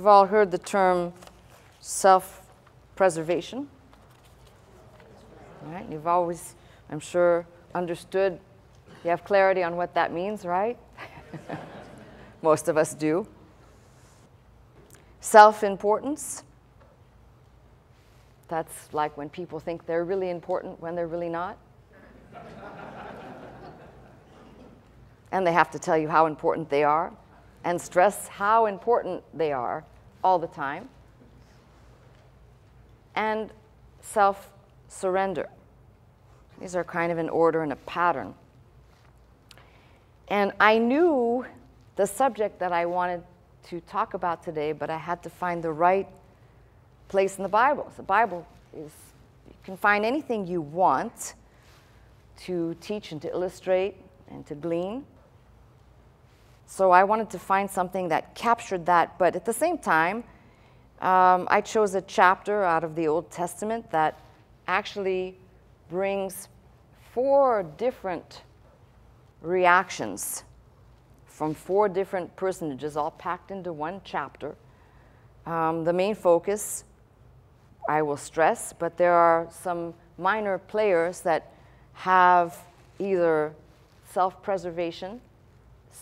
You've all heard the term self preservation. Right? You've always, I'm sure, understood, you have clarity on what that means, right? Most of us do. Self importance. That's like when people think they're really important when they're really not. and they have to tell you how important they are and stress how important they are all the time. And self surrender. These are kind of in order and a pattern. And I knew the subject that I wanted to talk about today, but I had to find the right place in the Bible. The Bible is, you can find anything you want to teach and to illustrate and to glean. So I wanted to find something that captured that, but at the same time, um, I chose a chapter out of the Old Testament that actually brings four different reactions from four different personages, all packed into one chapter. Um, the main focus, I will stress, but there are some minor players that have either self preservation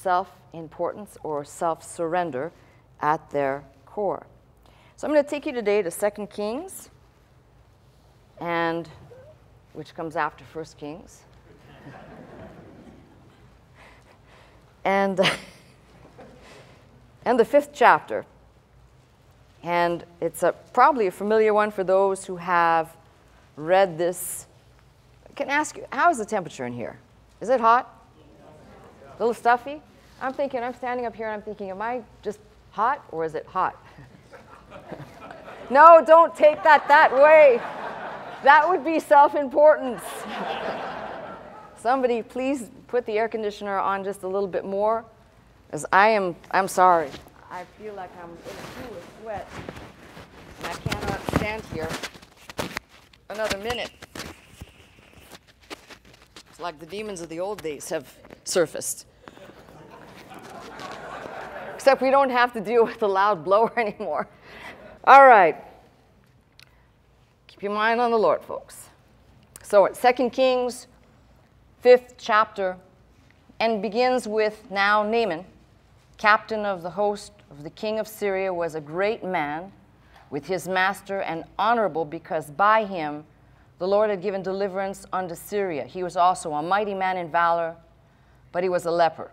self importance or self surrender at their core. So I'm going to take you today to 2 Kings, and which comes after 1 Kings. and, and the fifth chapter. And it's a, probably a familiar one for those who have read this. I can ask you, how is the temperature in here? Is it hot? A little stuffy? I'm thinking, I'm standing up here and I'm thinking, am I just hot or is it hot? no, don't take that that way. That would be self importance. Somebody, please put the air conditioner on just a little bit more, as I am, I'm sorry. I feel like I'm in a pool of sweat, and I cannot stand here another minute. It's like the demons of the old days have surfaced. Except we don't have to deal with the loud blower anymore. All right. Keep your mind on the Lord, folks. So it's 2 Kings, 5th chapter, and begins with now Naaman, captain of the host of the king of Syria, was a great man with his master and honorable because by him the Lord had given deliverance unto Syria. He was also a mighty man in valor, but he was a leper.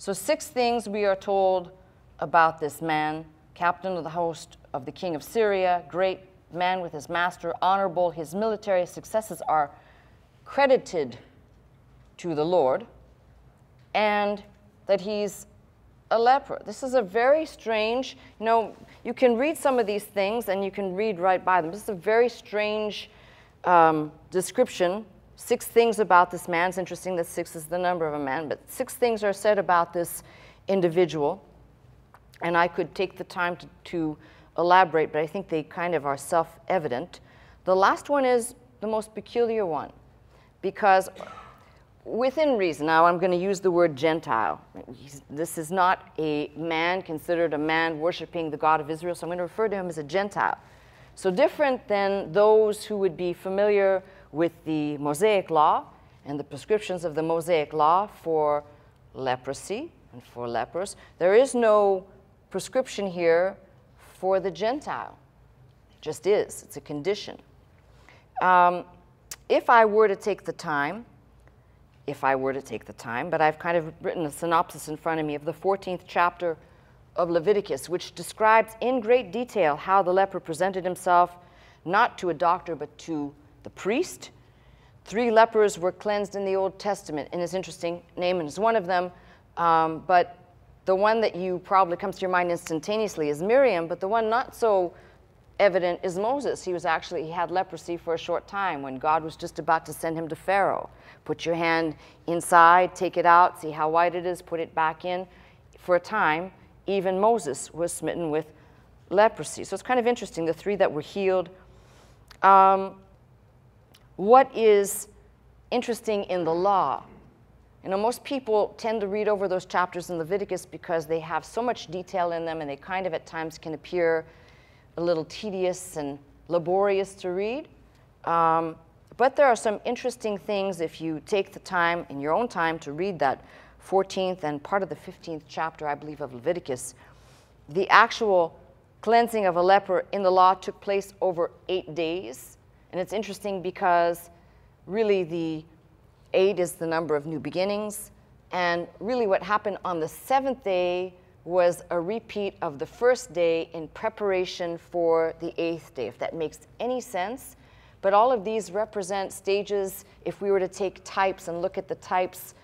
So, six things we are told about this man, captain of the host of the king of Syria, great man with his master, honorable. His military successes are credited to the Lord, and that he's a leper. This is a very strange, you know, you can read some of these things and you can read right by them. This is a very strange um, description six things about this man. It's interesting that six is the number of a man, but six things are said about this individual. And I could take the time to, to elaborate, but I think they kind of are self evident. The last one is the most peculiar one because within reason, now I'm going to use the word Gentile. This is not a man considered a man worshiping the God of Israel, so I'm going to refer to him as a Gentile. So different than those who would be familiar with the Mosaic Law and the prescriptions of the Mosaic Law for leprosy and for lepers. There is no prescription here for the Gentile. It just is, it's a condition. Um, if I were to take the time, if I were to take the time, but I've kind of written a synopsis in front of me of the 14th chapter of Leviticus, which describes in great detail how the leper presented himself not to a doctor but to the priest. Three lepers were cleansed in the Old Testament, and it's interesting, Naaman is one of them, um, but the one that you probably comes to your mind instantaneously is Miriam, but the one not so evident is Moses. He was actually, he had leprosy for a short time when God was just about to send him to Pharaoh. Put your hand inside, take it out, see how white it is, put it back in. For a time, even Moses was smitten with leprosy. So it's kind of interesting, the three that were healed. Um, what is interesting in the law You know, most people tend to read over those chapters in Leviticus because they have so much detail in them and they kind of at times can appear a little tedious and laborious to read. Um, but there are some interesting things if you take the time in your own time to read that 14th and part of the 15th chapter, I believe, of Leviticus. The actual cleansing of a leper in the law took place over eight days. And it's interesting because really the eight is the number of new beginnings. And really, what happened on the seventh day was a repeat of the first day in preparation for the eighth day, if that makes any sense. But all of these represent stages. If we were to take types and look at the types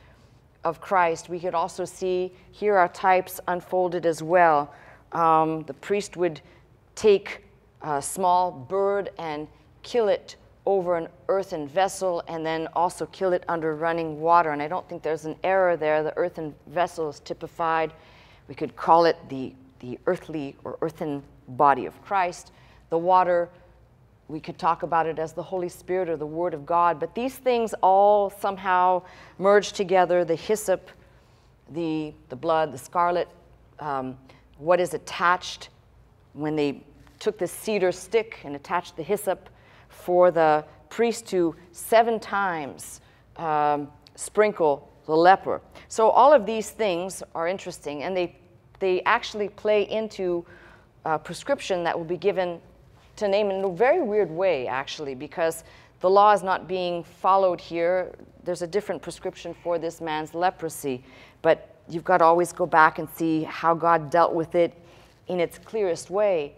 of Christ, we could also see here are types unfolded as well. Um, the priest would take a small bird and kill it over an earthen vessel and then also kill it under running water. And I don't think there's an error there. The earthen vessel is typified. We could call it the, the earthly or earthen body of Christ. The water, we could talk about it as the Holy Spirit or the Word of God. But these things all somehow merge together the hyssop, the, the blood, the scarlet, um, what is attached when they took the cedar stick and attached the hyssop for the priest to seven times um, sprinkle the leper. So all of these things are interesting, and they, they actually play into a prescription that will be given to Naaman in a very weird way, actually, because the law is not being followed here. There's a different prescription for this man's leprosy, but you've got to always go back and see how God dealt with it in its clearest way.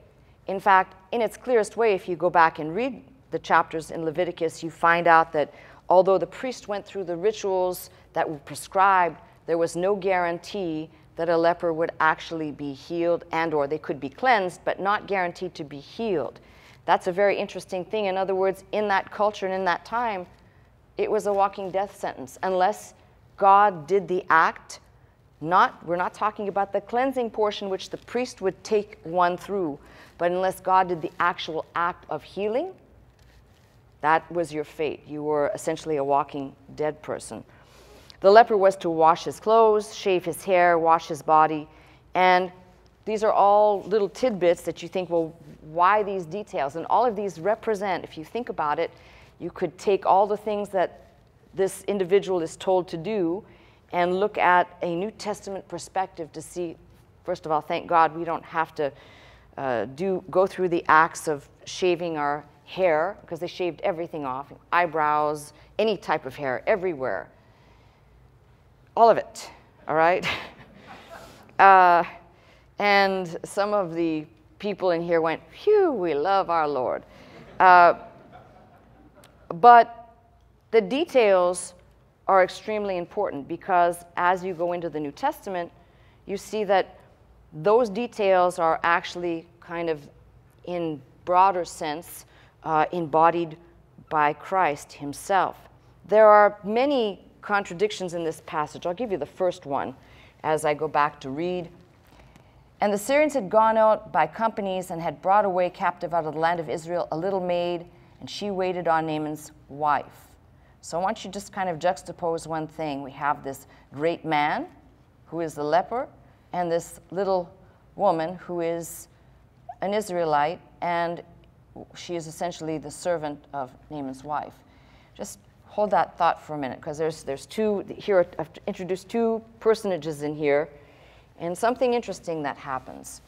In fact, in its clearest way, if you go back and read the chapters in Leviticus, you find out that although the priest went through the rituals that were prescribed, there was no guarantee that a leper would actually be healed and or they could be cleansed, but not guaranteed to be healed. That's a very interesting thing. In other words, in that culture and in that time, it was a walking death sentence unless God did the act. Not, we're not talking about the cleansing portion, which the priest would take one through, but unless God did the actual act of healing, that was your fate. You were essentially a walking dead person. The leper was to wash his clothes, shave his hair, wash his body, and these are all little tidbits that you think, well, why these details? And all of these represent, if you think about it, you could take all the things that this individual is told to do and look at a New Testament perspective to see, first of all, thank God we don't have to uh, do, go through the acts of shaving our hair, because they shaved everything off, eyebrows, any type of hair, everywhere. All of it, all right? uh, and some of the people in here went, phew, we love our Lord. Uh, but the details are extremely important because as you go into the New Testament, you see that those details are actually kind of in broader sense uh, embodied by Christ himself. There are many contradictions in this passage. I'll give you the first one as I go back to read. And the Syrians had gone out by companies and had brought away captive out of the land of Israel a little maid, and she waited on Naaman's wife. So I want you to just kind of juxtapose one thing. We have this great man who is the leper, and this little woman who is an Israelite, and she is essentially the servant of Naaman's wife. Just hold that thought for a minute, because there's, there's two, here I've introduced two personages in here, and something interesting that happens.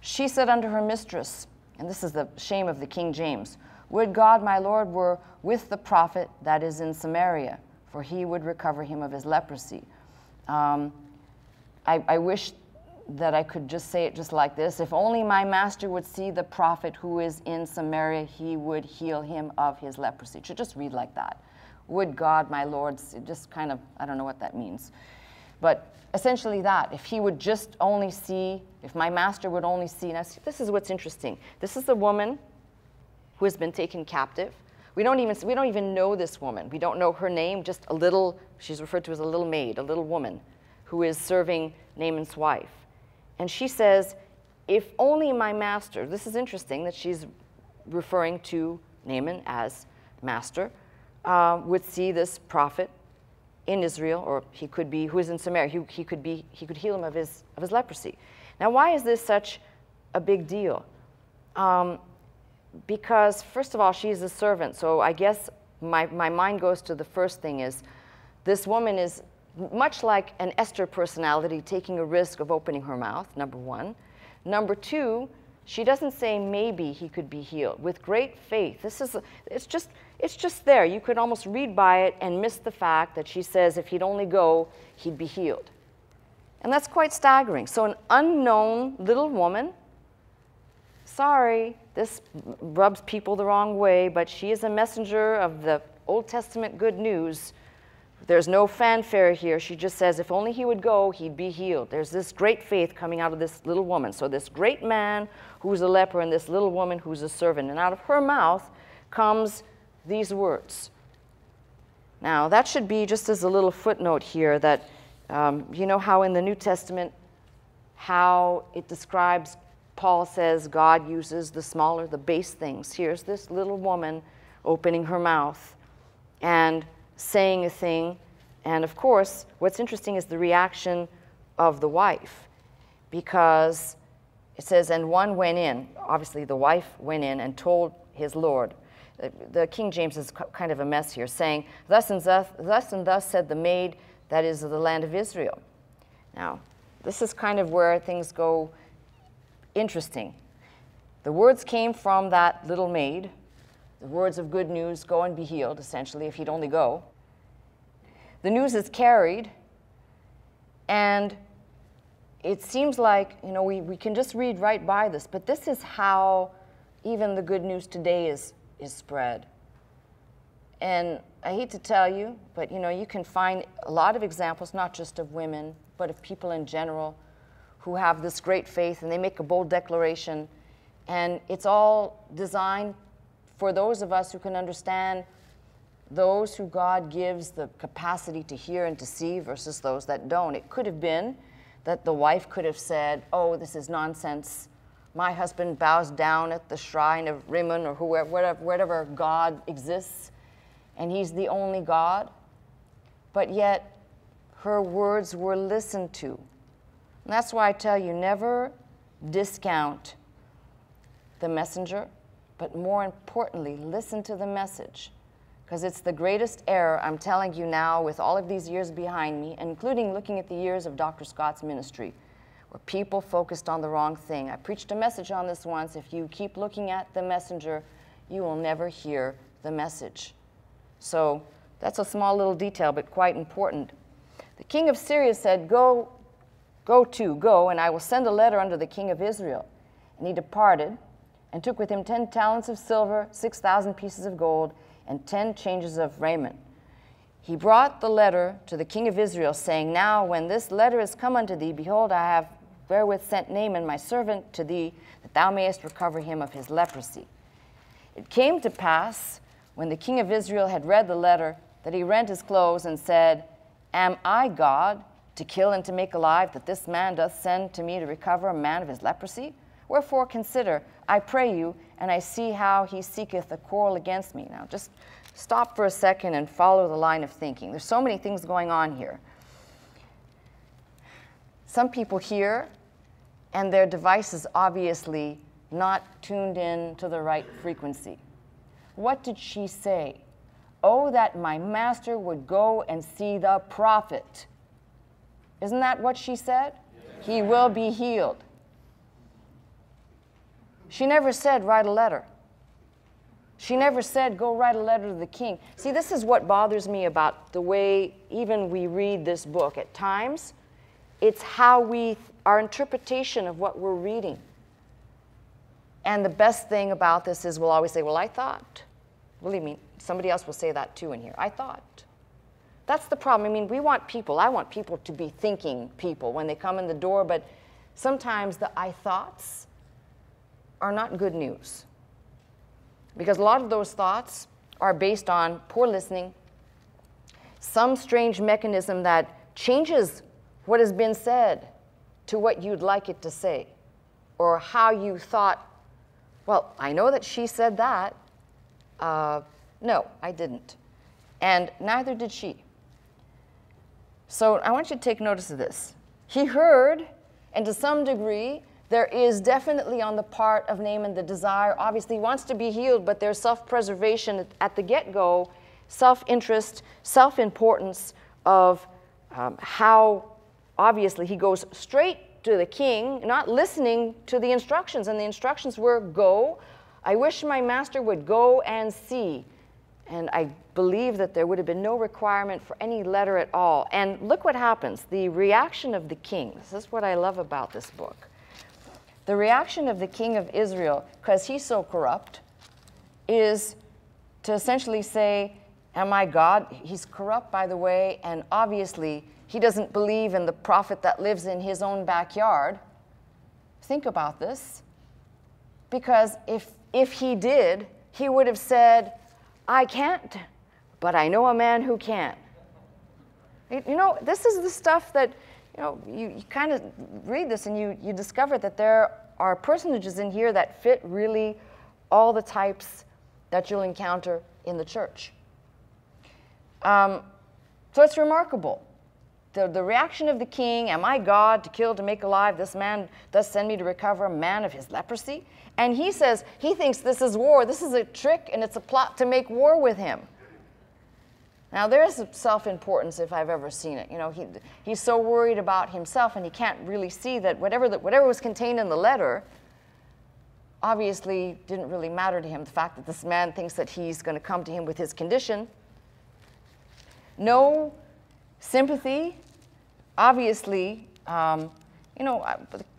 She said unto her mistress, and this is the shame of the King James, Would God my Lord were with the prophet that is in Samaria, for he would recover him of his leprosy. Um, I, I wish that I could just say it just like this If only my master would see the prophet who is in Samaria, he would heal him of his leprosy. It should just read like that. Would God, my Lord, just kind of, I don't know what that means. But essentially, that. If he would just only see, if my master would only see, now this is what's interesting. This is the woman who has been taken captive. We don't even we don't even know this woman. We don't know her name. Just a little. She's referred to as a little maid, a little woman, who is serving Naaman's wife. And she says, If only my master, this is interesting that she's referring to Naaman as master, uh, would see this prophet in Israel, or he could be who is in Samaria. He, he, could be he could heal him of his of his leprosy. Now, why is this such a big deal? Um, because first of all, she's a servant. So I guess my, my mind goes to the first thing is this woman is much like an Esther personality taking a risk of opening her mouth, number one. Number two, she doesn't say maybe he could be healed. With great faith, this is, it's just, it's just there. You could almost read by it and miss the fact that she says if he'd only go, he'd be healed. And that's quite staggering. So, an unknown little woman, sorry, this rubs people the wrong way, but she is a messenger of the Old Testament good news. There's no fanfare here. She just says, if only he would go, he'd be healed. There's this great faith coming out of this little woman. So, this great man who's a leper and this little woman who's a servant. And out of her mouth comes these words. Now, that should be just as a little footnote here that um, you know how in the New Testament, how it describes, Paul says God uses the smaller, the base things. Here's this little woman opening her mouth and saying a thing. And of course, what's interesting is the reaction of the wife, because it says, and one went in. Obviously, the wife went in and told his Lord. The King James is kind of a mess here, saying, Thus and thus, thus and thus said the maid that is of the land of Israel. Now, this is kind of where things go interesting. The words came from that little maid, the words of good news go and be healed, essentially, if he'd only go. The news is carried, and it seems like, you know, we, we can just read right by this, but this is how even the good news today is, is spread. And I hate to tell you, but you know, you can find a lot of examples, not just of women, but of people in general who have this great faith and they make a bold declaration. And it's all designed for those of us who can understand those who God gives the capacity to hear and to see versus those that don't. It could have been that the wife could have said, Oh, this is nonsense. My husband bows down at the shrine of Rimmon or whoever, whatever, wherever God exists and he's the only God. But yet, her words were listened to. And that's why I tell you never discount the messenger, but more importantly, listen to the message. Because it's the greatest error, I'm telling you now, with all of these years behind me, including looking at the years of Dr. Scott's ministry, where people focused on the wrong thing. I preached a message on this once. If you keep looking at the messenger, you will never hear the message. So that's a small little detail, but quite important. The king of Syria said, Go, go to, go, and I will send a letter unto the king of Israel. And he departed and took with him ten talents of silver, six thousand pieces of gold, and ten changes of raiment. He brought the letter to the king of Israel, saying, Now, when this letter is come unto thee, behold, I have wherewith sent Naaman my servant to thee, that thou mayest recover him of his leprosy. It came to pass when the king of Israel had read the letter, that he rent his clothes and said, Am I God to kill and to make alive, that this man doth send to me to recover a man of his leprosy? Wherefore consider, I pray you, and I see how he seeketh a quarrel against me. Now just stop for a second and follow the line of thinking. There's so many things going on here. Some people hear, and their device is obviously not tuned in to the right frequency. What did she say? Oh, that my master would go and see the prophet. Isn't that what she said? Yes. He will be healed. She never said, write a letter. She never said, go write a letter to the king. See, this is what bothers me about the way even we read this book. At times, it's how we, our interpretation of what we're reading. And the best thing about this is we'll always say, Well, I thought. Believe me, somebody else will say that too in here. I thought. That's the problem. I mean, we want people, I want people to be thinking people when they come in the door, but sometimes the I thoughts are not good news. Because a lot of those thoughts are based on poor listening, some strange mechanism that changes what has been said to what you'd like it to say, or how you thought well, I know that she said that. Uh, no, I didn't. And neither did she. So I want you to take notice of this. He heard, and to some degree, there is definitely on the part of Naaman the desire. Obviously, he wants to be healed, but there's self preservation at the get go, self interest, self importance of um, how obviously he goes straight to the king, not listening to the instructions. And the instructions were go. I wish my master would go and see. And I believe that there would have been no requirement for any letter at all. And look what happens the reaction of the king. This is what I love about this book. The reaction of the king of Israel, because he's so corrupt, is to essentially say, Am I God? He's corrupt, by the way, and obviously he doesn't believe in the prophet that lives in his own backyard. Think about this. Because if, if he did, he would have said, I can't, but I know a man who can. You know, this is the stuff that you know, you, you kind of read this and you, you discover that there are personages in here that fit really all the types that you'll encounter in the church. Um, so it's remarkable. The, the reaction of the king, Am I God to kill, to make alive? This man does send me to recover a man of his leprosy. And he says he thinks this is war. This is a trick and it's a plot to make war with him. Now, there's self importance if I've ever seen it. You know, he, he's so worried about himself and he can't really see that whatever, the, whatever was contained in the letter obviously didn't really matter to him. The fact that this man thinks that he's going to come to him with his condition. No sympathy. Obviously, um, you know,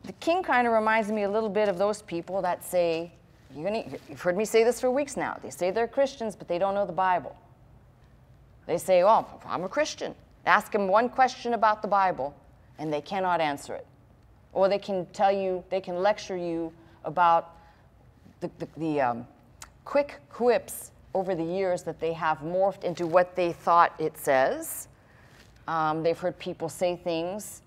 the king kind of reminds me a little bit of those people that say, you've heard me say this for weeks now. They say they're Christians, but they don't know the Bible. They say, Oh, I'm a Christian. Ask them one question about the Bible, and they cannot answer it. Or they can tell you, they can lecture you about the, the, the um, quick quips over the years that they have morphed into what they thought it says. Um, they've heard people say things.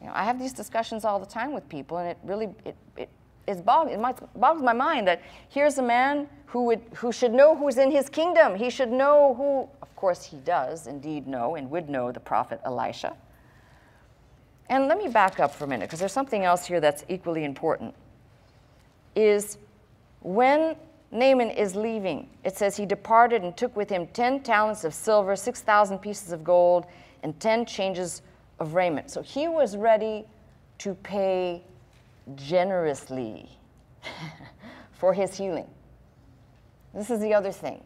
You know, I have these discussions all the time with people, and it really it, it, it's bog- it boggles my mind that here's a man who, would, who should know who's in his kingdom. He should know who, of course, he does indeed know and would know the prophet Elisha. And let me back up for a minute because there's something else here that's equally important. Is when Naaman is leaving, it says he departed and took with him 10 talents of silver, 6,000 pieces of gold, and 10 changes of raiment. So he was ready to pay generously for his healing. This is the other thing.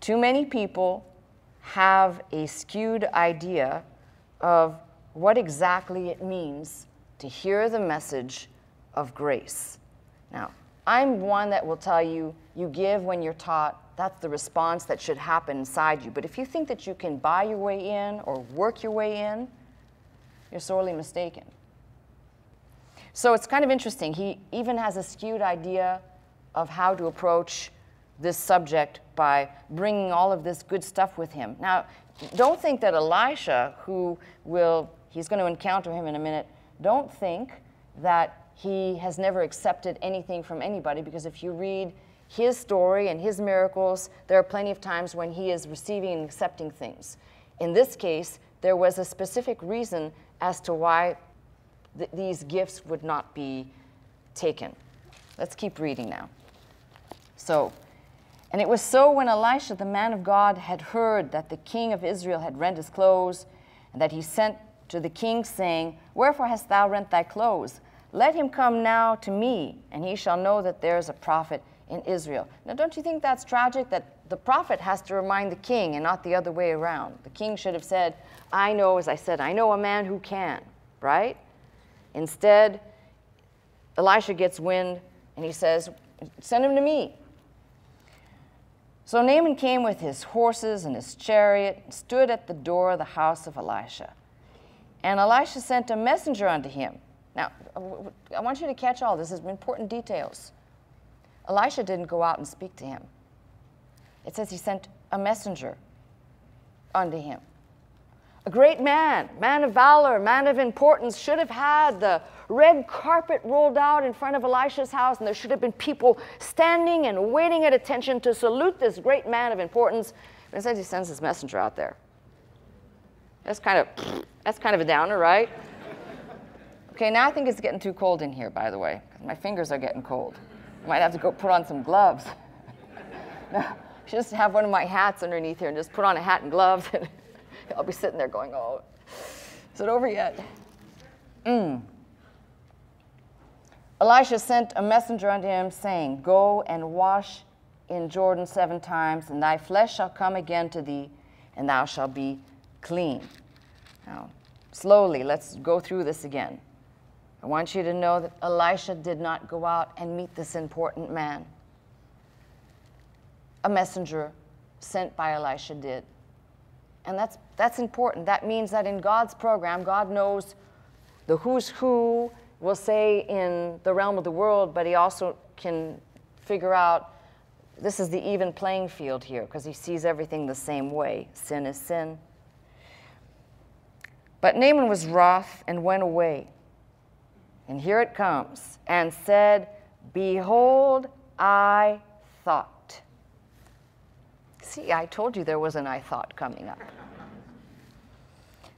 Too many people have a skewed idea of what exactly it means to hear the message of grace. Now, I'm one that will tell you you give when you're taught. That's the response that should happen inside you. But if you think that you can buy your way in or work your way in, you're sorely mistaken. So it's kind of interesting. He even has a skewed idea of how to approach this subject by bringing all of this good stuff with him. Now, don't think that Elisha, who will, he's going to encounter him in a minute, don't think that he has never accepted anything from anybody because if you read his story and his miracles, there are plenty of times when he is receiving and accepting things. In this case, there was a specific reason as to why th- these gifts would not be taken. Let's keep reading now. So, and it was so when Elisha, the man of God, had heard that the king of Israel had rent his clothes, and that he sent to the king, saying, Wherefore hast thou rent thy clothes? Let him come now to me, and he shall know that there is a prophet in Israel. Now, don't you think that's tragic that the prophet has to remind the king and not the other way around? The king should have said, I know, as I said, I know a man who can, right? Instead, Elisha gets wind and he says, Send him to me. So Naaman came with his horses and his chariot and stood at the door of the house of Elisha. And Elisha sent a messenger unto him. Now, I want you to catch all this. Is important details. Elisha didn't go out and speak to him. It says he sent a messenger unto him a great man, man of valor, man of importance, should have had the red carpet rolled out in front of Elisha's house, and there should have been people standing and waiting at attention to salute this great man of importance. But instead, he sends his messenger out there. That's kind of that's kind of a downer, right? Okay, now I think it's getting too cold in here, by the way. My fingers are getting cold. I might have to go put on some gloves. just have one of my hats underneath here and just put on a hat and gloves. I'll be sitting there going, oh, is it over yet? Mm. Elisha sent a messenger unto him, saying, Go and wash in Jordan seven times, and thy flesh shall come again to thee, and thou shalt be clean. Now, slowly, let's go through this again. I want you to know that Elisha did not go out and meet this important man. A messenger sent by Elisha did. And that's, that's important. That means that in God's program, God knows the who's who, we'll say in the realm of the world, but He also can figure out this is the even playing field here because He sees everything the same way. Sin is sin. But Naaman was wroth and went away. And here it comes, and said, Behold, I thought. See, I told you there was an I thought coming up.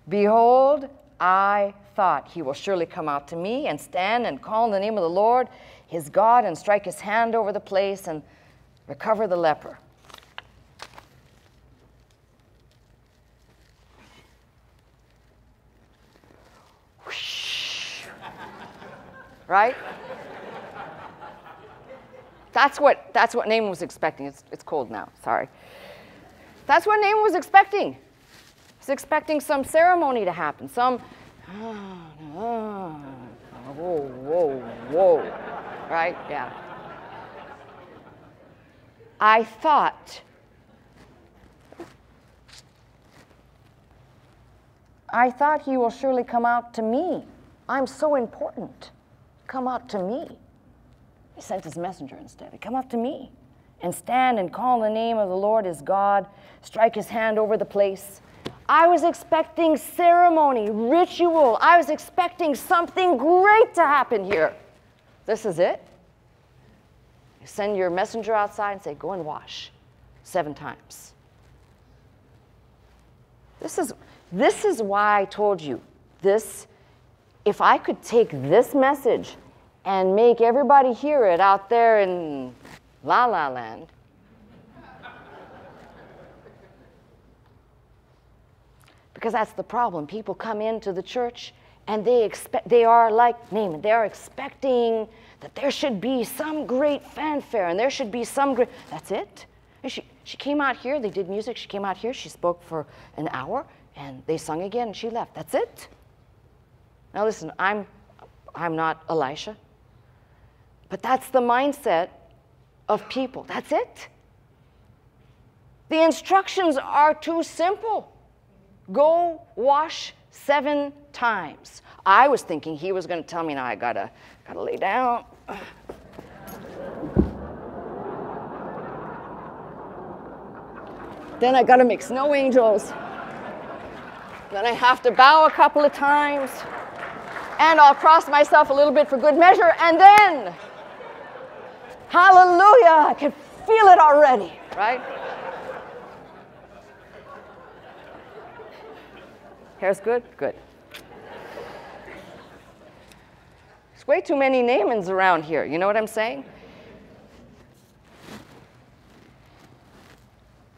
Behold, I thought he will surely come out to me and stand and call in the name of the Lord, his God, and strike his hand over the place and recover the leper. right? That's what, that's what Naaman was expecting. It's, it's cold now, sorry. That's what Naaman was expecting. He's expecting some ceremony to happen, some, oh whoa, whoa, whoa, right? Yeah. I thought, I thought he will surely come out to me. I'm so important come out to me. He sent his messenger instead. Come up to me and stand and call the name of the Lord as God, strike his hand over the place. I was expecting ceremony, ritual. I was expecting something great to happen here. This is it. You send your messenger outside and say, Go and wash seven times. This is, this is why I told you this. If I could take this message and make everybody hear it out there in La La Land. because that's the problem. People come into the church and they expect they are like Naaman. They are expecting that there should be some great fanfare and there should be some great. That's it. And she she came out here. They did music. She came out here. She spoke for an hour and they sung again and she left. That's it. Now listen, I'm I'm not Elisha. But that's the mindset of people. That's it. The instructions are too simple go wash seven times. I was thinking he was going to tell me, now I gotta, gotta lay down. Then I gotta make snow angels. Then I have to bow a couple of times. And I'll cross myself a little bit for good measure. And then Hallelujah. I can feel it already, right? Hair's good? Good. There's way too many Naamans around here. You know what I'm saying?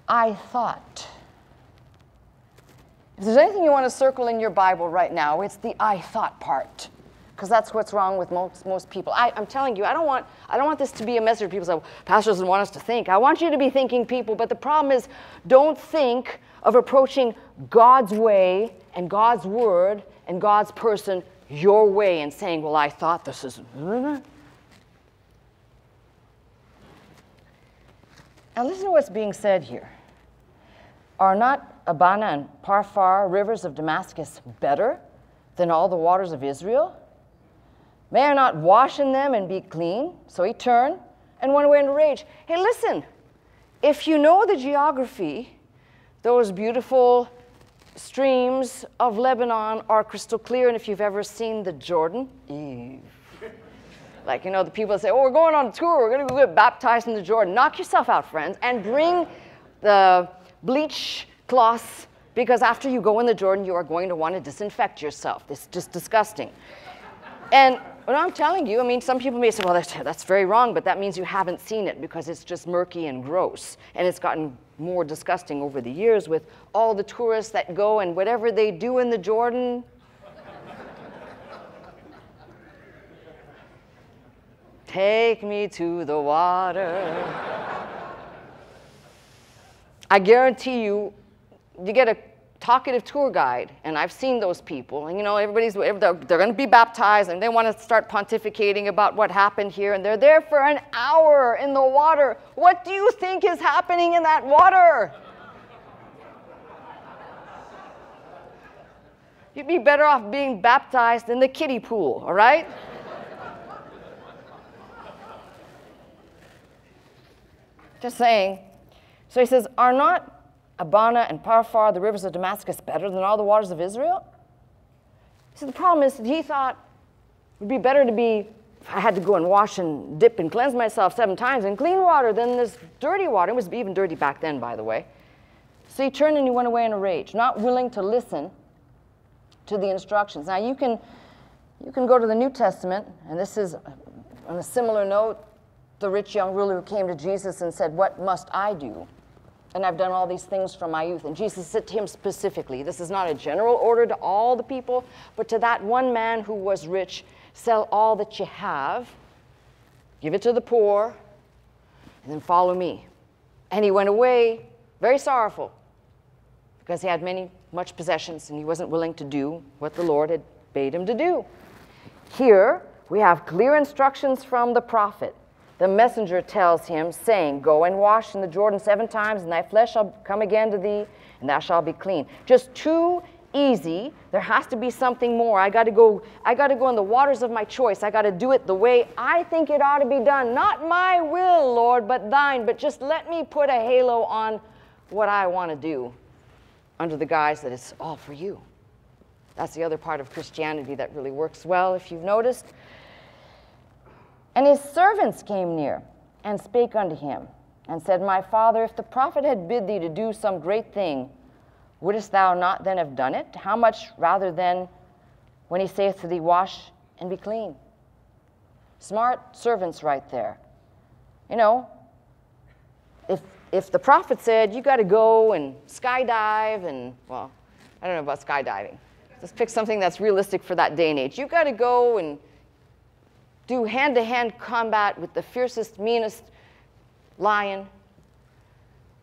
I thought. If there's anything you want to circle in your Bible right now, it's the I thought part because that's what's wrong with most, most people. I, am telling you, I don't, want, I don't want this to be a message people say, Pastor doesn't want us to think. I want you to be thinking people, but the problem is don't think of approaching God's way and God's word and God's person your way and saying, well, I thought this is. Now listen to what's being said here. Are not Abana and Pharpar, rivers of Damascus, better than all the waters of Israel? May I not wash in them and be clean? So he turned and went away in a rage. Hey, listen, if you know the geography, those beautiful streams of Lebanon are crystal clear. And if you've ever seen the Jordan, like, you know, the people say, oh, we're going on a tour, we're going to go get baptized in the Jordan. Knock yourself out, friends, and bring the bleach cloths Because after you go in the Jordan, you are going to want to disinfect yourself. It's just disgusting. And what I'm telling you, I mean, some people may say, well, that's, that's very wrong, but that means you haven't seen it because it's just murky and gross. And it's gotten more disgusting over the years with all the tourists that go and whatever they do in the Jordan. Take me to the water. I guarantee you, you get a talkative tour guide, and I've seen those people, and you know, everybody's, they're, they're going to be baptized, and they want to start pontificating about what happened here, and they're there for an hour in the water. What do you think is happening in that water? You'd be better off being baptized in the kiddie pool, all right? Just saying. So he says, Are not Abana and Pharpar, the rivers of Damascus, better than all the waters of Israel? So the problem is that he thought it would be better to be, I had to go and wash and dip and cleanse myself seven times in clean water than this dirty water. It was even dirty back then, by the way. So he turned and he went away in a rage, not willing to listen to the instructions. Now you can, you can go to the New Testament, and this is on a similar note, the rich young ruler who came to Jesus and said, What must I do? And I've done all these things from my youth. And Jesus said to him specifically, this is not a general order to all the people, but to that one man who was rich, sell all that you have, give it to the poor, and then follow me. And he went away very sorrowful because he had many, much possessions, and he wasn't willing to do what the Lord had bade him to do. Here, we have clear instructions from the prophet the messenger tells him, saying, Go and wash in the Jordan seven times, and thy flesh shall come again to thee, and thou shalt be clean. Just too easy. There has to be something more. I got to go. I got to go in the waters of my choice. I got to do it the way I think it ought to be done. Not my will, Lord, but thine. But just let me put a halo on what I want to do, under the guise that it's all for you. That's the other part of Christianity that really works well. If you've noticed, and his servants came near and spake unto him, and said, My father, if the prophet had bid thee to do some great thing, wouldst thou not then have done it? How much rather then when he saith to thee, Wash and be clean? Smart servants right there. You know, if, if the prophet said, You got to go and skydive, and, well, I don't know about skydiving. Let's pick something that's realistic for that day and age. You got to go and do hand to hand combat with the fiercest, meanest lion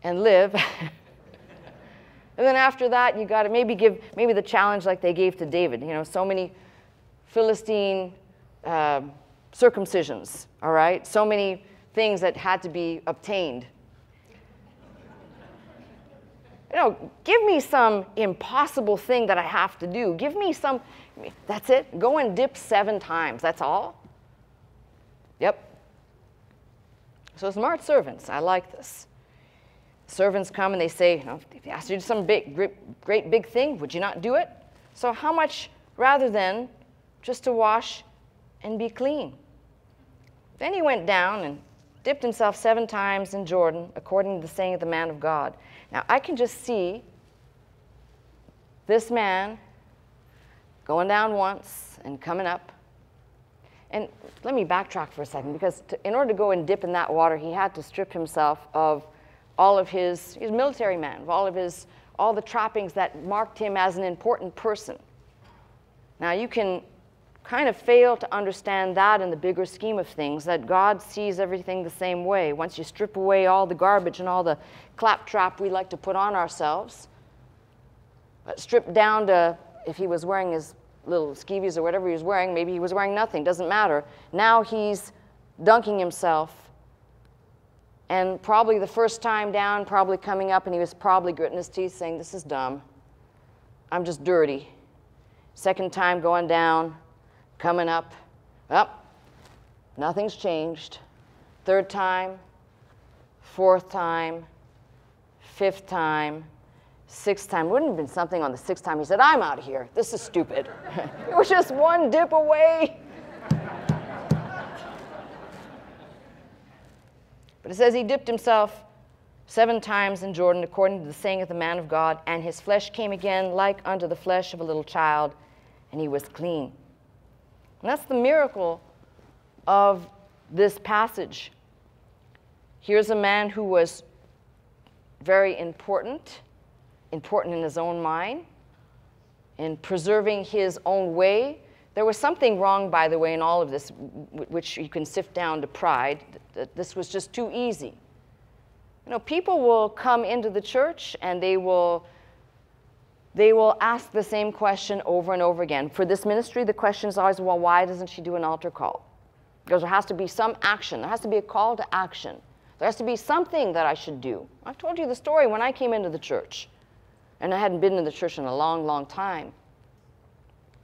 and live. and then after that, you got to maybe give maybe the challenge like they gave to David. You know, so many Philistine uh, circumcisions, all right? So many things that had to be obtained. You know, give me some impossible thing that I have to do. Give me some, that's it. Go and dip seven times. That's all. Yep. So smart servants, I like this. Servants come and they say, you know, if they ask you to do some big, great, great big thing, would you not do it? So how much rather than just to wash and be clean? Then he went down and dipped himself seven times in Jordan, according to the saying of the man of God. Now I can just see this man going down once and coming up and let me backtrack for a second because to, in order to go and dip in that water, he had to strip himself of all of his, he's a military man, of all of his, all the trappings that marked him as an important person. Now you can kind of fail to understand that in the bigger scheme of things, that God sees everything the same way. Once you strip away all the garbage and all the claptrap we like to put on ourselves, strip down to if he was wearing his little skeevies or whatever he was wearing. Maybe he was wearing nothing, doesn't matter. Now he's dunking himself. And probably the first time down, probably coming up, and he was probably gritting his teeth saying, This is dumb. I'm just dirty. Second time going down, coming up, up, nothing's changed. Third time, fourth time, fifth time, sixth time. Wouldn't have been something on the sixth time. He said, I'm out of here. This is stupid. it was just one dip away. but it says he dipped himself seven times in Jordan, according to the saying of the man of God, and his flesh came again like unto the flesh of a little child, and he was clean. And that's the miracle of this passage. Here's a man who was very important, important in his own mind, in preserving his own way. There was something wrong, by the way, in all of this, which you can sift down to pride, that this was just too easy. You know, people will come into the church and they will they will ask the same question over and over again. For this ministry, the question is always, well, why doesn't she do an altar call? Because there has to be some action. There has to be a call to action. There has to be something that I should do. I've told you the story when I came into the church, and I hadn't been in the church in a long, long time.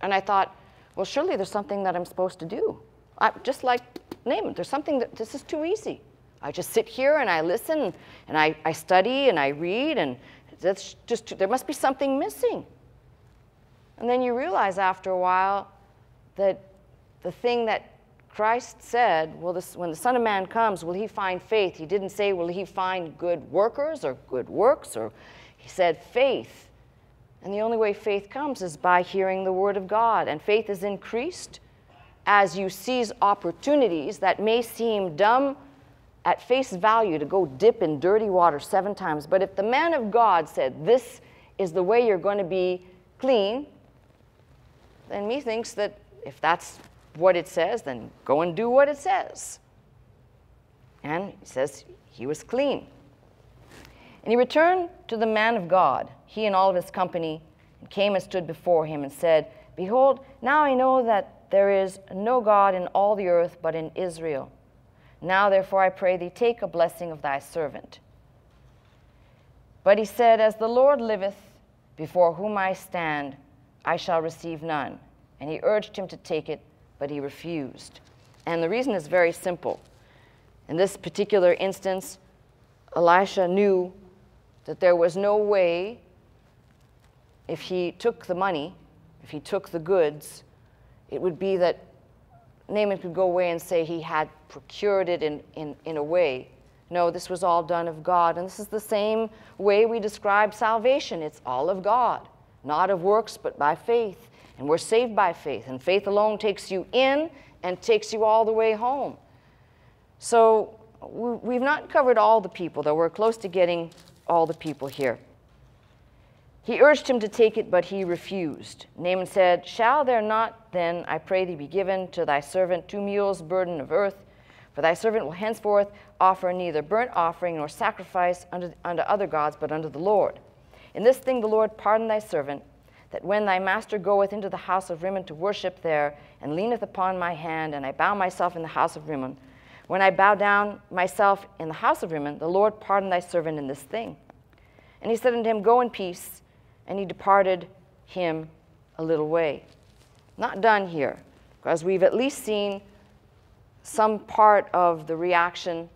And I thought, well, surely there's something that I'm supposed to do. I, just like Naaman, there's something that this is too easy. I just sit here and I listen and I, I study and I read and that's just there must be something missing. And then you realize after a while that the thing that Christ said, well, this, when the Son of Man comes, will he find faith? He didn't say, will he find good workers or good works, or he said faith. And the only way faith comes is by hearing the Word of God. And faith is increased as you seize opportunities that may seem dumb at face value to go dip in dirty water seven times. But if the man of God said, This is the way you're going to be clean, then methinks that if that's what it says, then go and do what it says. And he says he was clean. And he returned to the man of God, he and all of his company, and came and stood before him and said, Behold, now I know that there is no God in all the earth but in Israel. Now, therefore, I pray thee, take a blessing of thy servant. But he said, As the Lord liveth, before whom I stand, I shall receive none. And he urged him to take it, but he refused. And the reason is very simple. In this particular instance, Elisha knew that there was no way, if he took the money, if he took the goods, it would be that Naaman could go away and say he had procured it in, in, in a way. No, this was all done of God. And this is the same way we describe salvation it's all of God, not of works, but by faith. And we're saved by faith. And faith alone takes you in and takes you all the way home. So we've not covered all the people, though we're close to getting all the people here. He urged him to take it, but he refused. Naaman said, Shall there not then, I pray thee, be given to thy servant two mules' burden of earth? For thy servant will henceforth offer neither burnt offering nor sacrifice unto, unto other gods, but unto the Lord. In this thing the Lord pardon thy servant, that when thy master goeth into the house of Rimmon to worship there, and leaneth upon my hand, and I bow myself in the house of Rimmon, when I bow down myself in the house of Rimmon, the Lord pardon thy servant in this thing. And he said unto him, Go in peace and he departed him a little way. Not done here, because we've at least seen some part of the reaction.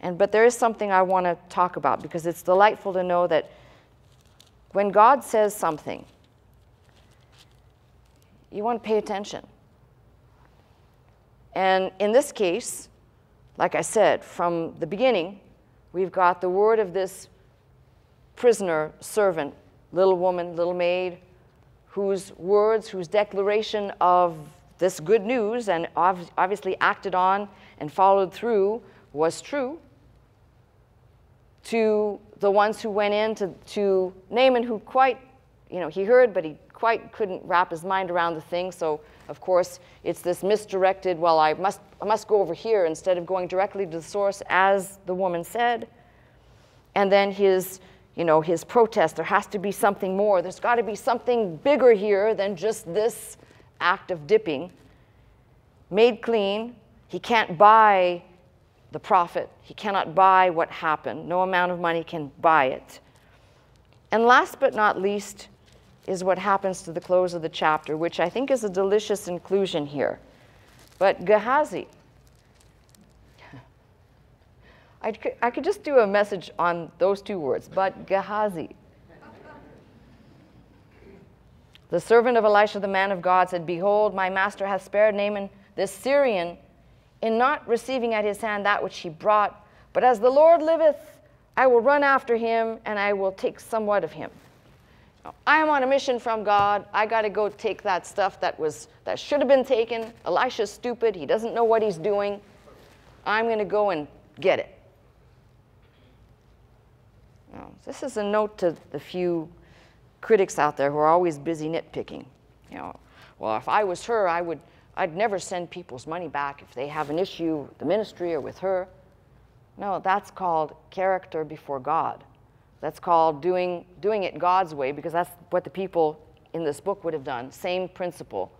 And, but there is something I want to talk about because it's delightful to know that when God says something, you want to pay attention. And in this case, like I said, from the beginning, we've got the word of this prisoner servant little woman, little maid, whose words, whose declaration of this good news and obviously acted on and followed through was true, to the ones who went in to, to Naaman, who quite, you know, he heard, but he quite couldn't wrap his mind around the thing. So, of course, it's this misdirected, well, I must, I must go over here instead of going directly to the source, as the woman said. And then his you know, his protest. There has to be something more. There's got to be something bigger here than just this act of dipping. Made clean, he can't buy the prophet. He cannot buy what happened. No amount of money can buy it. And last but not least is what happens to the close of the chapter, which I think is a delicious inclusion here. But Gehazi, I could, I could just do a message on those two words, but Gehazi. The servant of Elisha, the man of God, said, Behold, my master hath spared Naaman this Syrian in not receiving at his hand that which he brought. But as the Lord liveth, I will run after him and I will take somewhat of him. I am on a mission from God. I got to go take that stuff that was that should have been taken. Elisha's stupid. He doesn't know what he's doing. I'm going to go and get it. Now, this is a note to the few critics out there who are always busy nitpicking. You know, well, if I was her, I would I'd never send people's money back if they have an issue with the ministry or with her. No, that's called character before God. That's called doing, doing it God's way because that's what the people in this book would have done. Same principle.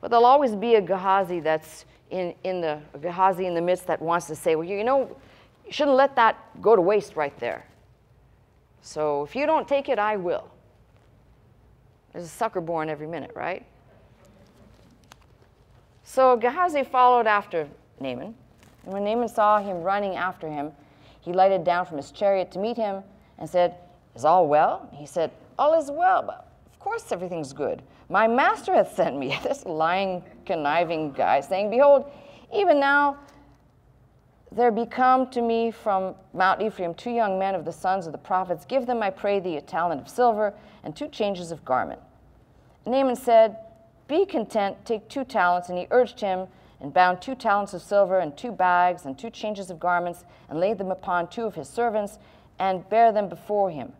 But there'll always be a Gehazi that's in, in the Gehazi in the midst that wants to say, well, you know, you shouldn't let that go to waste right there. So if you don't take it, I will. There's a sucker born every minute, right? So Gehazi followed after Naaman. And when Naaman saw him running after him, he lighted down from his chariot to meet him and said, Is all well? He said, All is well, but of course everything's good. My master hath sent me. This lying, conniving guy saying, Behold, even now there be come to me from Mount Ephraim two young men of the sons of the prophets. Give them, I pray thee, a talent of silver and two changes of garment. Naaman said, Be content, take two talents. And he urged him and bound two talents of silver and two bags and two changes of garments and laid them upon two of his servants and bare them before him.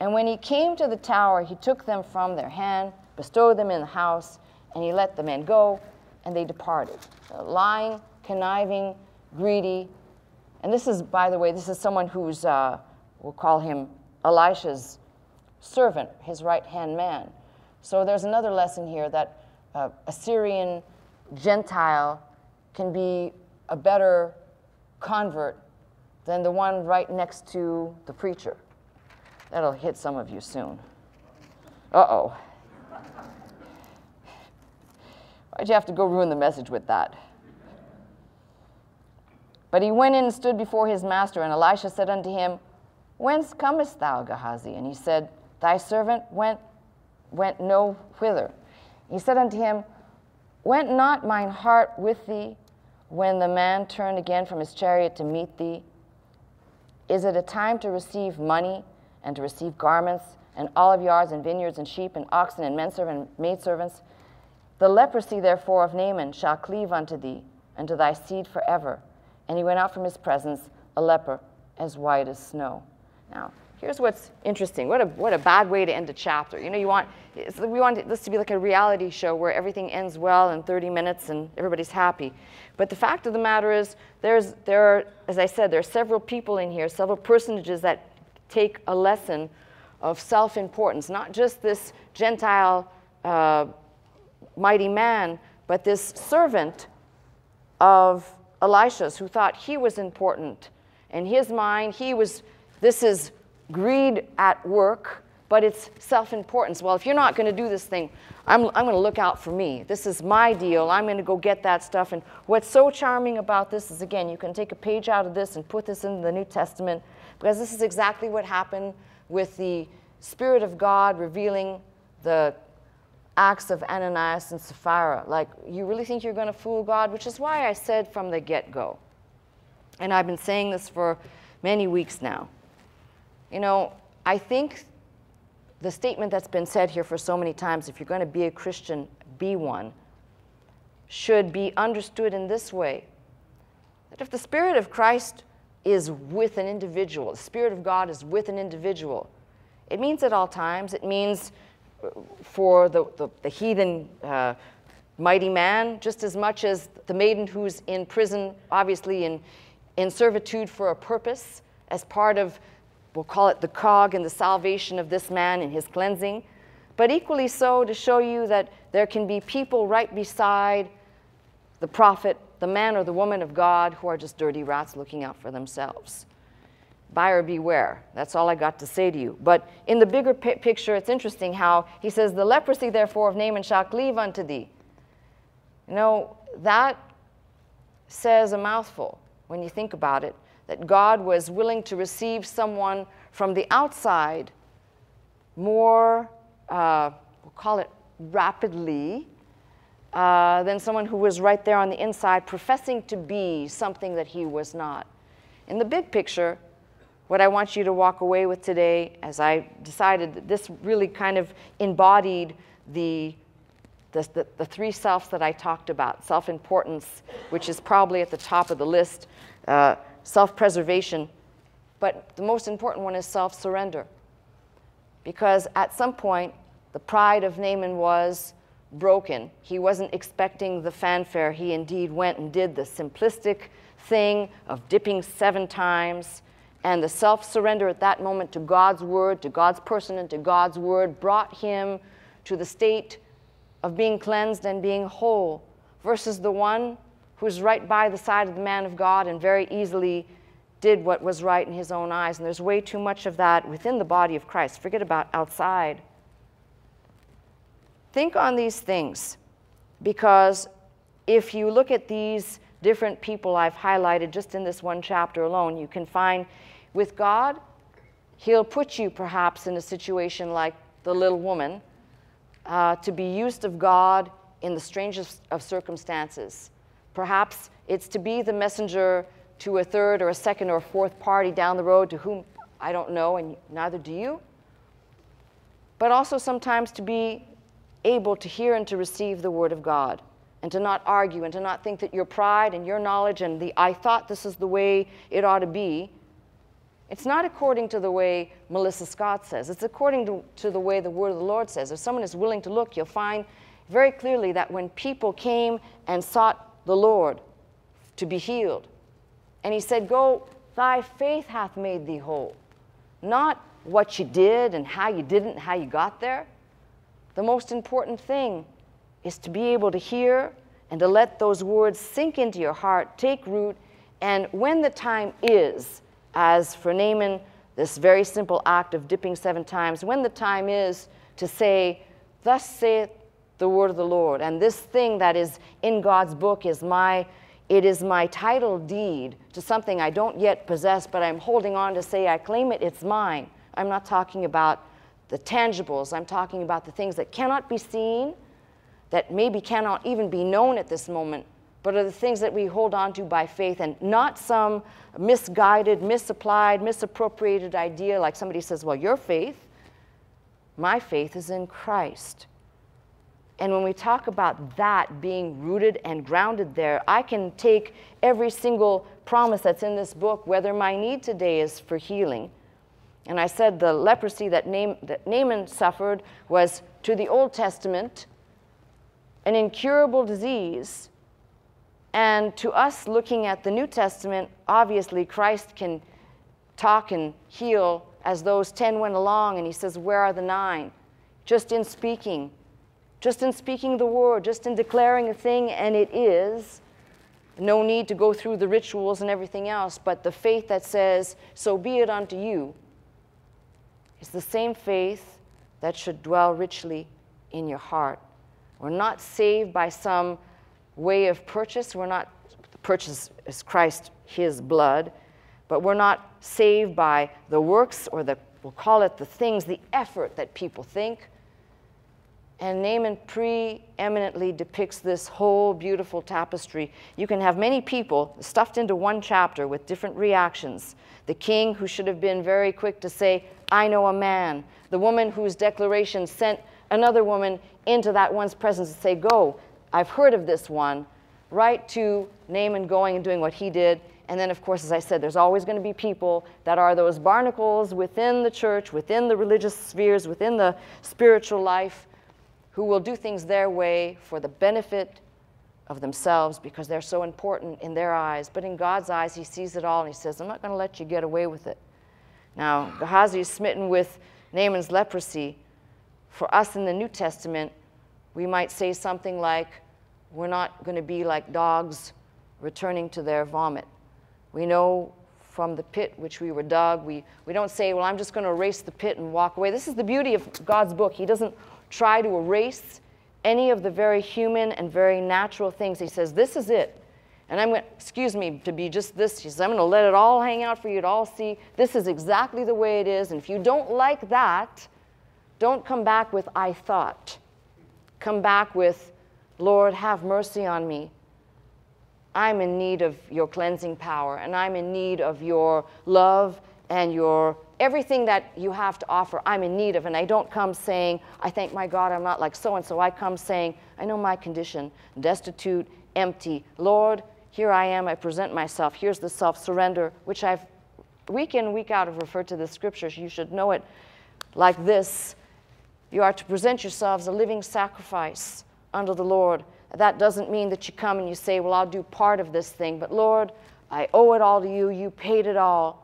And when he came to the tower, he took them from their hand, bestowed them in the house, and he let the men go, and they departed. lying, conniving, greedy. And this is, by the way, this is someone who's, uh, we'll call him Elisha's servant, his right hand man. So there's another lesson here that uh, a Syrian Gentile can be a better convert than the one right next to the preacher. That'll hit some of you soon. Uh oh. Why'd you have to go ruin the message with that? But he went in and stood before his master, and Elisha said unto him, Whence comest thou, Gehazi? And he said, Thy servant went, went no whither. He said unto him, Went not mine heart with thee when the man turned again from his chariot to meet thee? Is it a time to receive money and to receive garments and olive yards and vineyards and sheep and oxen and menservants and maidservants? The leprosy, therefore, of Naaman shall cleave unto thee and to thy seed forever. And he went out from his presence, a leper as white as snow. Now, here's what's interesting. What a, what a bad way to end a chapter. You know, you want, we want this to be like a reality show where everything ends well in 30 minutes and everybody's happy. But the fact of the matter is, there's, there are, as I said, there are several people in here, several personages that take a lesson of self-importance, not just this Gentile uh, mighty man, but this servant of Elisha's who thought he was important. In his mind, he was, this is greed at work, but it's self importance. Well, if you're not going to do this thing, I'm, I'm going to look out for me. This is my deal. I'm going to go get that stuff. And what's so charming about this is, again, you can take a page out of this and put this in the New Testament because this is exactly what happened with the Spirit of God revealing the acts of Ananias and Sapphira. Like, you really think you're going to fool God? Which is why I said from the get go. And I've been saying this for many weeks now. You know, I think the statement that's been said here for so many times if you're going to be a Christian, be one should be understood in this way that if the Spirit of Christ is with an individual, the Spirit of God is with an individual, it means at all times, it means uh, for the, the, the heathen uh, mighty man, just as much as the maiden who's in prison, obviously in, in servitude for a purpose, as part of we'll call it the cog in the salvation of this man and his cleansing, but equally so to show you that there can be people right beside the prophet, the man or the woman of God, who are just dirty rats looking out for themselves. Buyer beware. That's all I got to say to you. But in the bigger picture, it's interesting how he says, The leprosy, therefore, of Naaman shall cleave unto thee. You know, that says a mouthful when you think about it that God was willing to receive someone from the outside more, uh, we'll call it rapidly, uh, than someone who was right there on the inside professing to be something that he was not. In the big picture, what I want you to walk away with today, as I decided that this really kind of embodied the, the, the, three selves that I talked about self importance, which is probably at the top of the list, uh, self preservation, but the most important one is self surrender. Because at some point, the pride of Naaman was broken. He wasn't expecting the fanfare. He indeed went and did the simplistic thing of dipping seven times. And the self surrender at that moment to God's word, to God's person, and to God's word brought him to the state of being cleansed and being whole, versus the one who's right by the side of the man of God and very easily did what was right in his own eyes. And there's way too much of that within the body of Christ. Forget about outside. Think on these things because if you look at these different people I've highlighted just in this one chapter alone, you can find with God, He'll put you perhaps in a situation like the little woman uh, to be used of God in the strangest of circumstances. Perhaps it's to be the messenger to a third or a second or a fourth party down the road to whom I don't know, and neither do you. But also sometimes to be able to hear and to receive the Word of God and to not argue and to not think that your pride and your knowledge and the I thought this is the way it ought to be. It's not according to the way Melissa Scott says. It's according to, to the way the word of the Lord says. If someone is willing to look, you'll find very clearly that when people came and sought the Lord to be healed, and he said, Go, thy faith hath made thee whole. Not what you did and how you didn't, how you got there. The most important thing is to be able to hear and to let those words sink into your heart, take root, and when the time is, as for Naaman, this very simple act of dipping seven times, when the time is to say, Thus saith the word of the Lord, and this thing that is in God's book is my it is my title deed to something I don't yet possess, but I'm holding on to say I claim it, it's mine. I'm not talking about the tangibles. I'm talking about the things that cannot be seen, that maybe cannot even be known at this moment, but are the things that we hold on to by faith and not some misguided, misapplied, misappropriated idea like somebody says, Well, your faith, my faith is in Christ. And when we talk about that being rooted and grounded there, I can take every single promise that's in this book, whether my need today is for healing and I said the leprosy that, Naaman suffered was, to the Old Testament, an incurable disease. And to us looking at the New Testament, obviously Christ can talk and heal as those 10 went along, and he says, Where are the nine? Just in speaking, just in speaking the word, just in declaring a thing, and it is. No need to go through the rituals and everything else, but the faith that says, So be it unto you is the same faith that should dwell richly in your heart. We're not saved by some way of purchase. We're not, purchase is Christ, his blood, but we're not saved by the works or the, we'll call it the things, the effort that people think. And Naaman preeminently depicts this whole beautiful tapestry. You can have many people stuffed into one chapter with different reactions. The king, who should have been very quick to say, I know a man. The woman whose declaration sent another woman into that one's presence to say, Go, I've heard of this one. Right to Naaman going and doing what he did. And then, of course, as I said, there's always going to be people that are those barnacles within the church, within the religious spheres, within the spiritual life who will do things their way for the benefit of themselves because they're so important in their eyes. But in God's eyes, He sees it all and He says, I'm not going to let you get away with it. Now, Gehazi is smitten with Naaman's leprosy. For us in the New Testament, we might say something like, We're not going to be like dogs returning to their vomit. We know from the pit which we were dug, we, we don't say, Well, I'm just going to erase the pit and walk away. This is the beauty of God's book. He doesn't try to erase any of the very human and very natural things. He says, This is it. And I'm going to, excuse me, to be just this. He says, I'm going to let it all hang out for you to all see. This is exactly the way it is. And if you don't like that, don't come back with, I thought. Come back with, Lord, have mercy on me. I'm in need of your cleansing power, and I'm in need of your love and your everything that you have to offer, I'm in need of. And I don't come saying, I thank my God I'm not like so and so. I come saying, I know my condition, destitute, empty. Lord, here I am. I present myself. Here's the self surrender, which I've week in, week out have referred to the scriptures. You should know it like this You are to present yourselves a living sacrifice unto the Lord. That doesn't mean that you come and you say, Well, I'll do part of this thing, but Lord, I owe it all to you. You paid it all.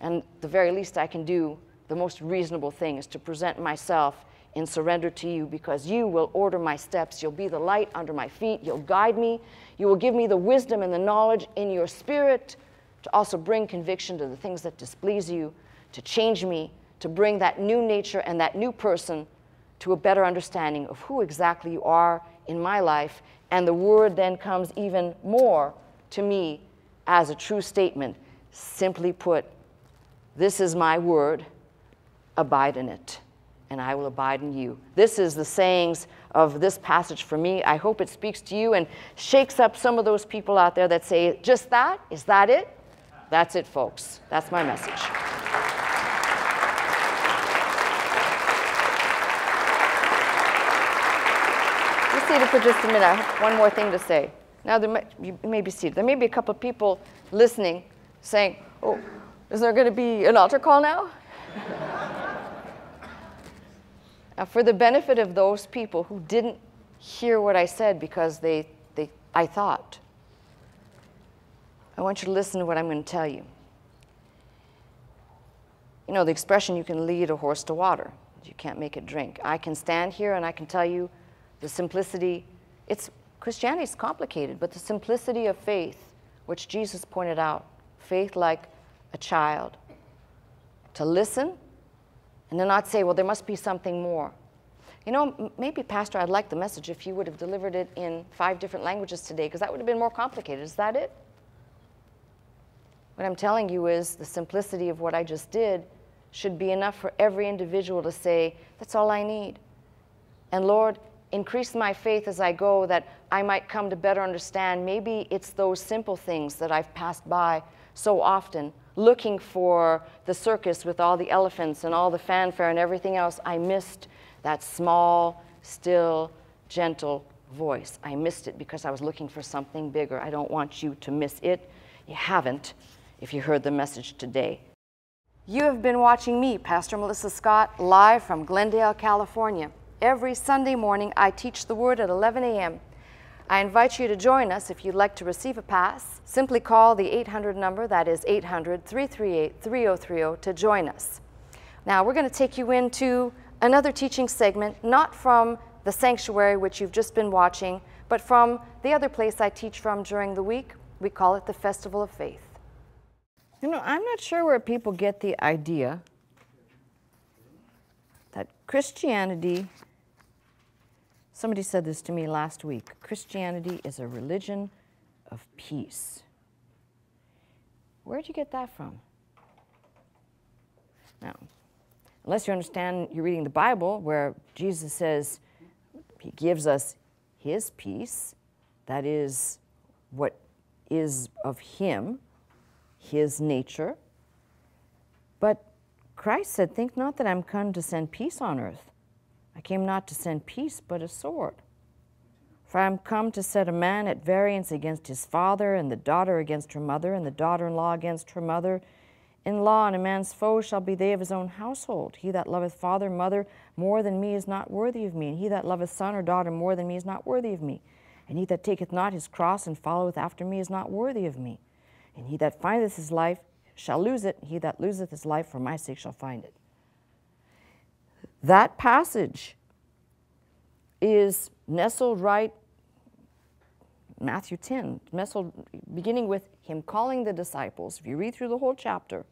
And the very least I can do, the most reasonable thing, is to present myself in surrender to you because you will order my steps. You'll be the light under my feet. You'll guide me. You will give me the wisdom and the knowledge in your spirit to also bring conviction to the things that displease you, to change me, to bring that new nature and that new person to a better understanding of who exactly you are in my life. And the word then comes even more to me as a true statement. Simply put, this is my word, abide in it, and I will abide in you. This is the sayings of this passage for me. I hope it speaks to you and shakes up some of those people out there that say, just that? Is that it? That's it, folks. That's my message. Be seated for just a minute. I have one more thing to say. Now, there may, you may be seated. There may be a couple of people listening saying, oh, is there going to be an altar call now? now, for the benefit of those people who didn't hear what I said because they, they, I thought, I want you to listen to what I'm going to tell you. You know, the expression, you can lead a horse to water, you can't make it drink. I can stand here and I can tell you the simplicity. It's Christianity is complicated, but the simplicity of faith, which Jesus pointed out, faith like a child, to listen and to not say, well, there must be something more. You know, maybe, Pastor, I'd like the message if you would have delivered it in five different languages today, because that would have been more complicated. Is that it? What I'm telling you is the simplicity of what I just did should be enough for every individual to say, that's all I need. And Lord, increase my faith as I go that I might come to better understand. Maybe it's those simple things that I've passed by so often, looking for the circus with all the elephants and all the fanfare and everything else. I missed that small, still, gentle voice. I missed it because I was looking for something bigger. I don't want you to miss it. You haven't if you heard the message today. You have been watching me, Pastor Melissa Scott, live from Glendale, California. Every Sunday morning, I teach the Word at 11 a.m. I invite you to join us if you'd like to receive a pass. Simply call the 800 number, that is 800 338 3030, to join us. Now, we're going to take you into another teaching segment, not from the sanctuary, which you've just been watching, but from the other place I teach from during the week. We call it the Festival of Faith. You know, I'm not sure where people get the idea that Christianity Somebody said this to me last week Christianity is a religion of peace. Where'd you get that from? Now, unless you understand you're reading the Bible where Jesus says he gives us his peace, that is what is of him, his nature. But Christ said, Think not that I'm come to send peace on earth. I came not to send peace, but a sword. For I am come to set a man at variance against his father, and the daughter against her mother, and the daughter in law against her mother. In law, and a man's foes shall be they of his own household. He that loveth father, mother more than me is not worthy of me, and he that loveth son or daughter more than me is not worthy of me. And he that taketh not his cross and followeth after me is not worthy of me. And he that findeth his life shall lose it, and he that loseth his life for my sake shall find it. That passage is nestled right Matthew 10, nestled beginning with him calling the disciples, if you read through the whole chapter,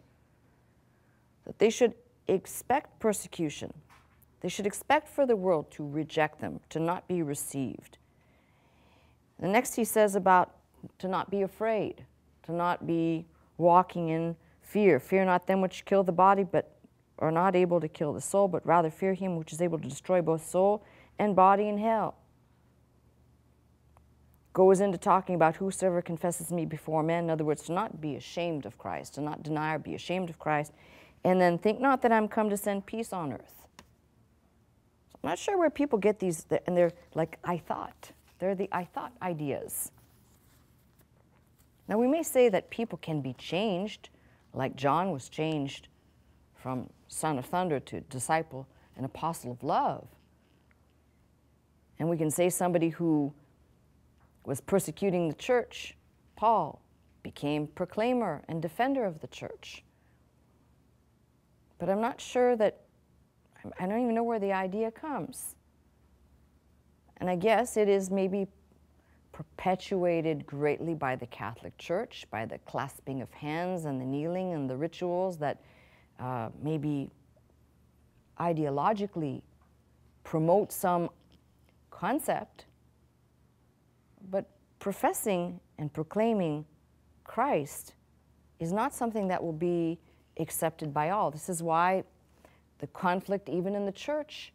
that they should expect persecution. They should expect for the world to reject them, to not be received. The next he says about to not be afraid, to not be walking in fear. Fear not them which kill the body, but are not able to kill the soul, but rather fear him which is able to destroy both soul and body in hell. goes into talking about whosoever confesses me before men. In other words, to not be ashamed of Christ, to not deny or be ashamed of Christ, and then think not that I'm come to send peace on earth. So I'm not sure where people get these, and they're like, I thought. They're the I thought ideas. Now, we may say that people can be changed, like John was changed from son of thunder to disciple and apostle of love. And we can say somebody who was persecuting the church, Paul, became proclaimer and defender of the church. But I'm not sure that, I don't even know where the idea comes. And I guess it is maybe perpetuated greatly by the Catholic Church, by the clasping of hands and the kneeling and the rituals that uh, maybe ideologically promote some concept, but professing and proclaiming Christ is not something that will be accepted by all. This is why the conflict, even in the church,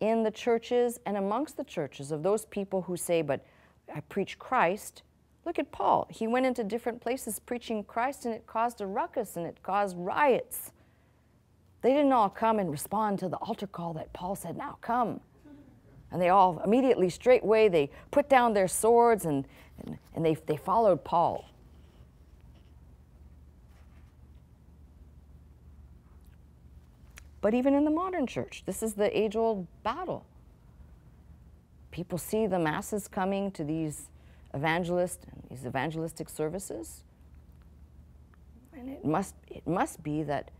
in the churches and amongst the churches, of those people who say, But I preach Christ. Look at Paul. He went into different places preaching Christ, and it caused a ruckus and it caused riots. They didn't all come and respond to the altar call that Paul said, Now come. And they all immediately, straightway, they put down their swords and, and, and they, they followed Paul. But even in the modern church, this is the age old battle. People see the masses coming to these evangelist and these evangelistic services. And it must, it must be that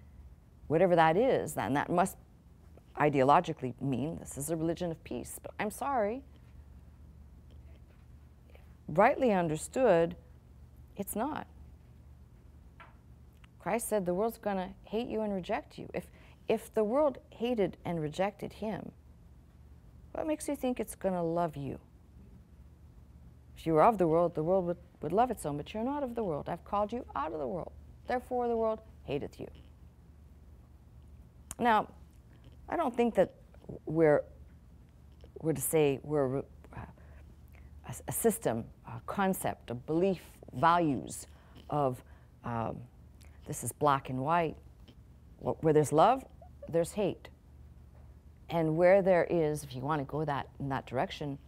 whatever that is, then that must ideologically mean this is a religion of peace. But I'm sorry. Rightly understood, it's not. Christ said the world's going to hate you and reject you. If, if the world hated and rejected him, what makes you think it's going to love you? If you were of the world, the world would, would love it so, but you're not of the world. I've called you out of the world. Therefore, the world hateth you. Now, I don't think that we're, we're to say we're a, a system, a concept, a belief, values of um, this is black and white. Where there's love, there's hate. And where there is, if you want to go that in that direction,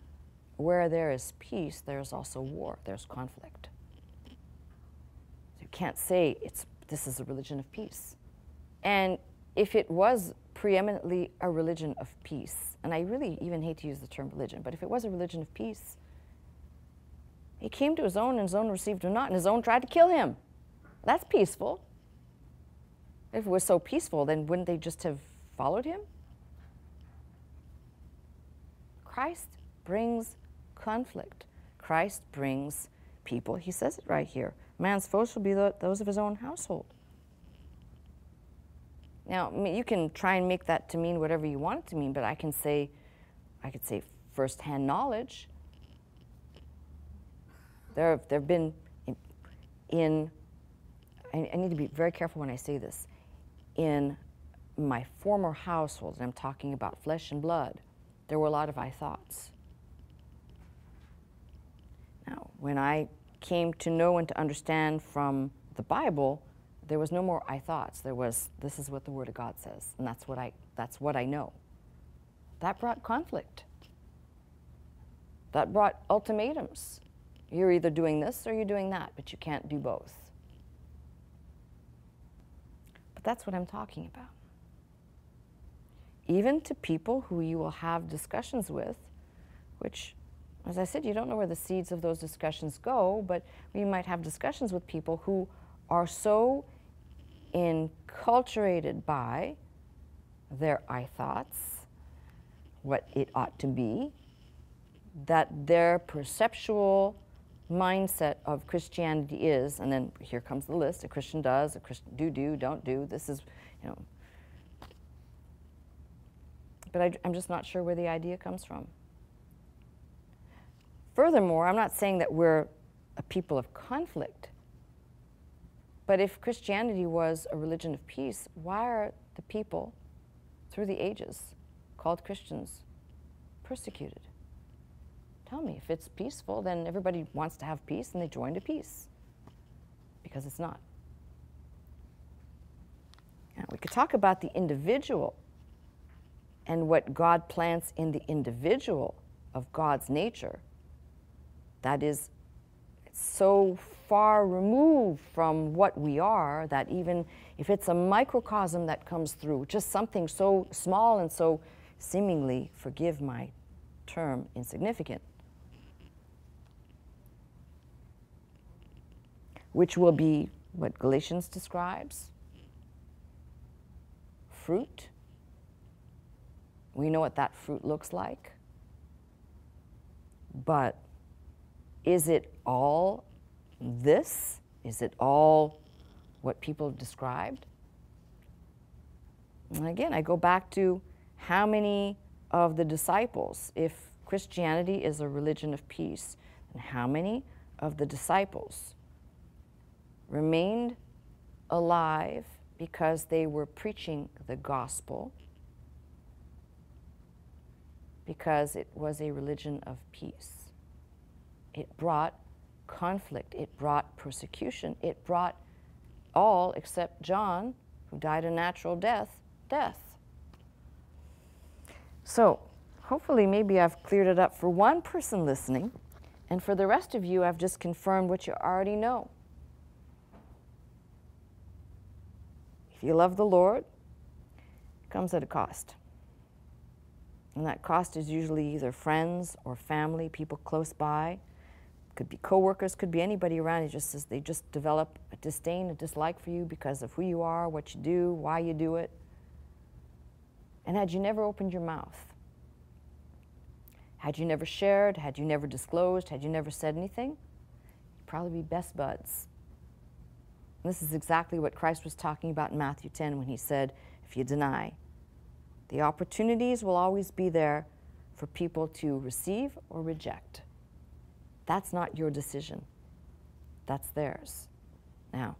where there is peace, there's also war, there's conflict. You can't say it's this is a religion of peace. And if it was preeminently a religion of peace, and I really even hate to use the term religion, but if it was a religion of peace, he came to his own and his own received him not, and his own tried to kill him. That's peaceful. If it was so peaceful, then wouldn't they just have followed him? Christ brings conflict. Christ brings people. He says it right here. Man's foes shall be those of his own household. Now, you can try and make that to mean whatever you want it to mean, but I can say, I could say firsthand knowledge. There have, there have been in, in I, I need to be very careful when I say this, in my former household, and I'm talking about flesh and blood, there were a lot of I thoughts. Now, when I came to know and to understand from the Bible, there was no more I thoughts. There was, this is what the Word of God says, and that's what I, that's what I know. That brought conflict. That brought ultimatums. You're either doing this or you're doing that, but you can't do both. But that's what I'm talking about. Even to people who you will have discussions with, which, as I said, you don't know where the seeds of those discussions go, but you might have discussions with people who are so enculturated by their I thoughts, what it ought to be, that their perceptual mindset of Christianity is, and then here comes the list: a Christian does, a Christian do do, don't do. This is, you know. But I, I'm just not sure where the idea comes from. Furthermore, I'm not saying that we're a people of conflict. But if Christianity was a religion of peace, why are the people through the ages called Christians persecuted? Tell me. If it's peaceful, then everybody wants to have peace and they join to peace. Because it's not. Now, we could talk about the individual and what God plants in the individual of God's nature. That is so far removed from what we are that even if it's a microcosm that comes through, just something so small and so seemingly, forgive my term, insignificant, which will be what Galatians describes fruit. We know what that fruit looks like. But is it all this? Is it all what people described? And again, I go back to how many of the disciples, if Christianity is a religion of peace, and how many of the disciples remained alive because they were preaching the gospel, because it was a religion of peace. It brought conflict, it brought persecution, it brought all except John, who died a natural death, death. So, hopefully, maybe I've cleared it up for one person listening, and for the rest of you, I've just confirmed what you already know. If you love the Lord, it comes at a cost. And that cost is usually either friends or family, people close by. Could be coworkers, could be anybody around you. Just they just develop a disdain, a dislike for you because of who you are, what you do, why you do it. And had you never opened your mouth, had you never shared, had you never disclosed, had you never said anything, you'd probably be best buds. And this is exactly what Christ was talking about in Matthew 10 when he said, if you deny, the opportunities will always be there for people to receive or reject. That's not your decision. That's theirs. Now,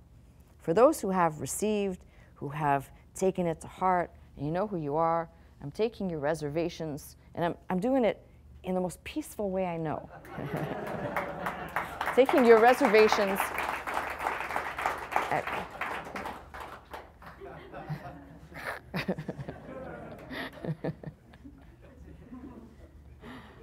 for those who have received, who have taken it to heart, and you know who you are. I'm taking your reservations, and I'm, I'm doing it in the most peaceful way I know. taking your reservations. At,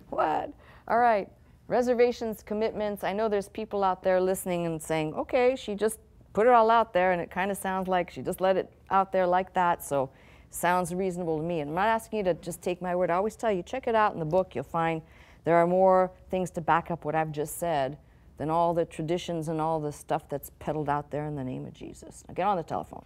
what? All right. Reservations, commitments. I know there's people out there listening and saying, okay, she just put it all out there, and it kind of sounds like she just let it out there like that. So sounds reasonable to me. And I'm not asking you to just take my word. I always tell you, check it out in the book. You'll find there are more things to back up what I've just said than all the traditions and all the stuff that's peddled out there in the name of Jesus. Now get on the telephone.